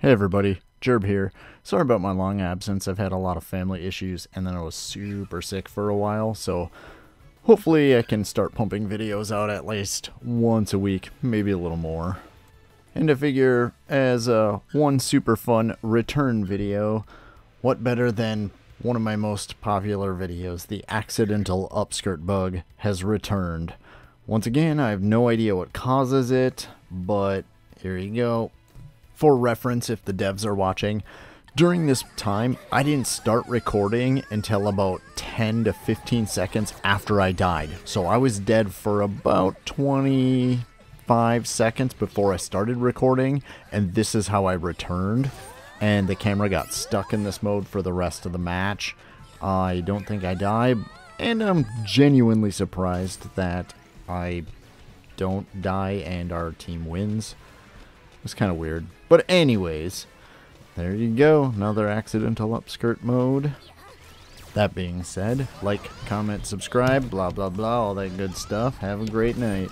Hey everybody, Jerb here. Sorry about my long absence. I've had a lot of family issues and then I was super sick for a while, so hopefully I can start pumping videos out at least once a week, maybe a little more. And to figure, as a one super fun return video, what better than one of my most popular videos, the accidental upskirt bug, has returned. Once again, I have no idea what causes it, but here you go for reference, if the devs are watching, during this time, I didn't start recording until about 10 to 15 seconds after I died. So I was dead for about 25 seconds before I started recording, and this is how I returned. And the camera got stuck in this mode for the rest of the match. I don't think I died, and I'm genuinely surprised that I don't die and our team wins. It's kind of weird. But anyways, there you go. Another accidental upskirt mode. That being said, like, comment, subscribe, blah, blah, blah, all that good stuff. Have a great night.